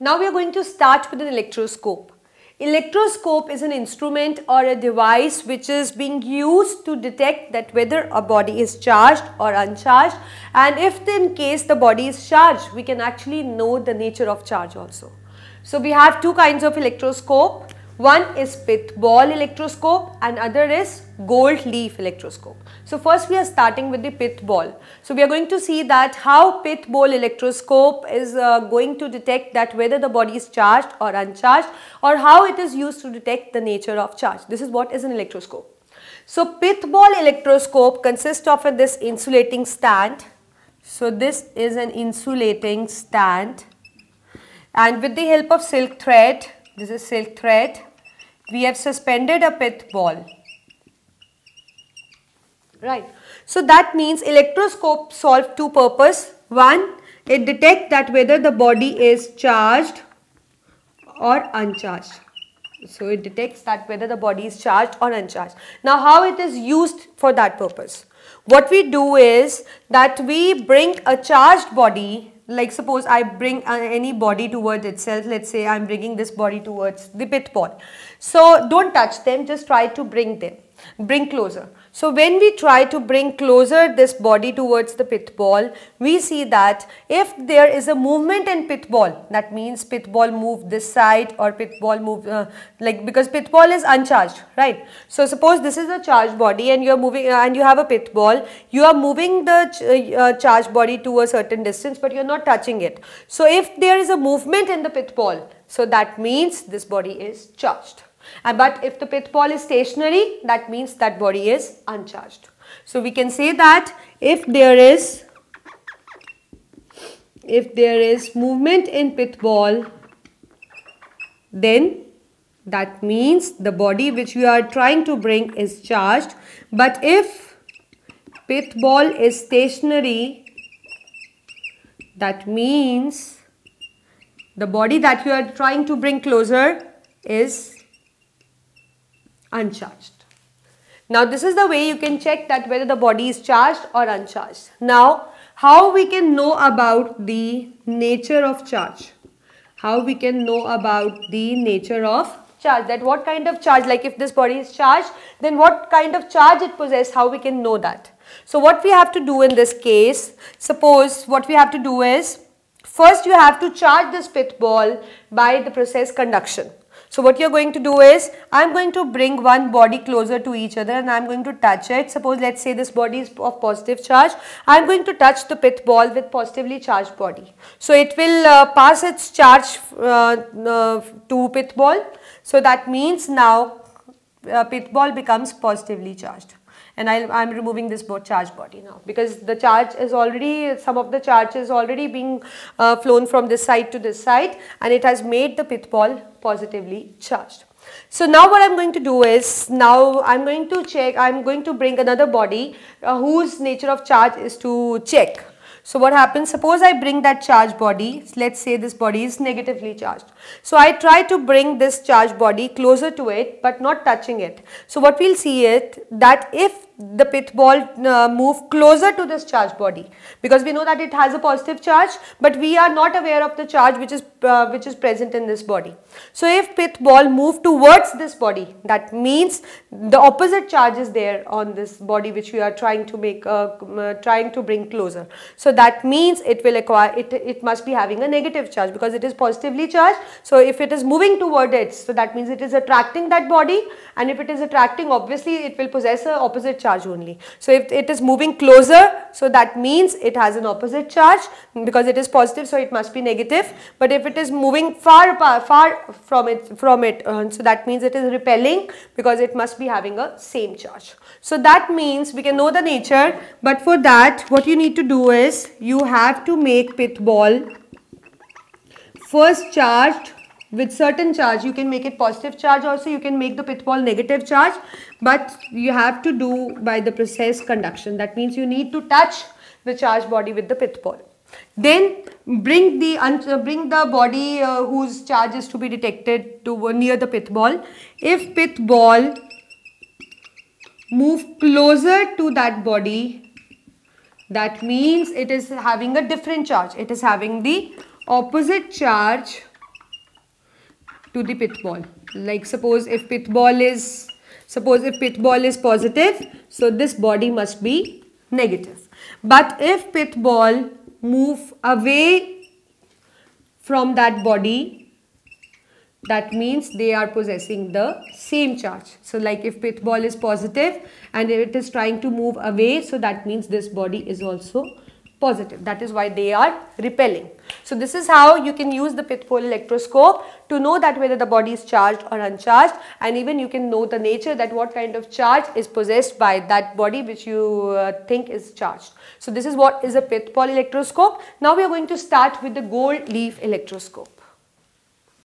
Now we are going to start with an electroscope. Electroscope is an instrument or a device which is being used to detect that whether a body is charged or uncharged and if in case the body is charged we can actually know the nature of charge also. So we have two kinds of electroscope one is pith ball electroscope and other is gold leaf electroscope. So first we are starting with the pith ball. So we are going to see that how pith ball electroscope is uh, going to detect that whether the body is charged or uncharged or how it is used to detect the nature of charge. This is what is an electroscope. So pith ball electroscope consists of a, this insulating stand. So this is an insulating stand and with the help of silk thread this is silk thread. We have suspended a pith ball. Right. So that means electroscope solve two purpose. One, it detects that whether the body is charged or uncharged. So it detects that whether the body is charged or uncharged. Now how it is used for that purpose? What we do is that we bring a charged body like suppose I bring uh, any body towards itself. Let's say I'm bringing this body towards the pith ball so don't touch them. Just try to bring them. Bring closer so when we try to bring closer this body towards the pith ball, we see that if there is a movement in pith ball, that means pith ball move this side or pith ball move uh, like because pith ball is uncharged, right? So suppose this is a charged body and you are moving uh, and you have a pith ball, you are moving the ch uh, uh charged body to a certain distance but you are not touching it. So if there is a movement in the pith ball, so that means this body is charged. But if the pith ball is stationary, that means that body is uncharged. So we can say that if there is if there is movement in pith ball, then that means the body which we are trying to bring is charged. But if pith ball is stationary, that means the body that you are trying to bring closer is uncharged. Now this is the way you can check that whether the body is charged or uncharged. Now how we can know about the nature of charge? How we can know about the nature of charge that what kind of charge like if this body is charged then what kind of charge it possesses how we can know that. So what we have to do in this case suppose what we have to do is first you have to charge this pith ball by the process conduction. So what you're going to do is, I'm going to bring one body closer to each other and I'm going to touch it. Suppose let's say this body is of positive charge. I'm going to touch the pith ball with positively charged body. So it will uh, pass its charge uh, uh, to pith ball. So that means now uh, pith ball becomes positively charged and I am removing this charge body now because the charge is already some of the charge is already being uh, flown from this side to this side and it has made the pith ball positively charged. So now what I am going to do is now I am going to check I am going to bring another body uh, whose nature of charge is to check so what happens, suppose I bring that charged body, let's say this body is negatively charged. So I try to bring this charged body closer to it but not touching it. So what we'll see is that if the pith ball uh, move closer to this charged body because we know that it has a positive charge but we are not aware of the charge which is uh, which is present in this body. So if pith ball move towards this body that means the opposite charge is there on this body which we are trying to make uh, uh trying to bring closer. So that means it will acquire it it must be having a negative charge because it is positively charged. So if it is moving toward it so that means it is attracting that body and if it is attracting obviously it will possess a opposite charge only. So if it is moving closer, so that means it has an opposite charge because it is positive, so it must be negative. But if it is moving far far from it from it, uh, so that means it is repelling because it must be having a same charge. So that means we can know the nature, but for that what you need to do is you have to make pith ball first charged with certain charge you can make it positive charge also. You can make the pith ball negative charge but you have to do by the process conduction. That means you need to touch the charged body with the pith ball then bring the uh, bring the body uh, whose charge is to be detected to uh, near the pith ball if pith ball move closer to that body that means it is having a different charge. It is having the opposite charge to the pith ball. Like suppose if pith ball is, suppose if pith ball is positive, so this body must be negative. But if pith ball move away from that body, that means they are possessing the same charge. So like if pith ball is positive and it is trying to move away, so that means this body is also positive. That is why they are repelling. So this is how you can use the pith ball electroscope to know that whether the body is charged or uncharged and even you can know the nature that what kind of charge is possessed by that body which you uh, think is charged. So this is what is a pith ball electroscope. Now we are going to start with the gold leaf electroscope.